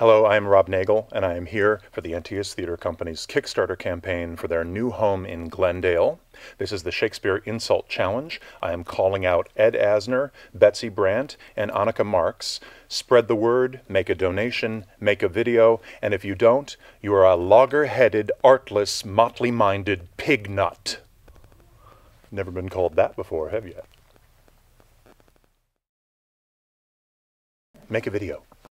Hello, I am Rob Nagle, and I am here for the Antaeus Theatre Company's Kickstarter campaign for their new home in Glendale. This is the Shakespeare Insult Challenge. I am calling out Ed Asner, Betsy Brandt, and Annika Marks. Spread the word, make a donation, make a video, and if you don't, you are a logger-headed, artless, motley-minded pig nut. Never been called that before, have you? Make a video.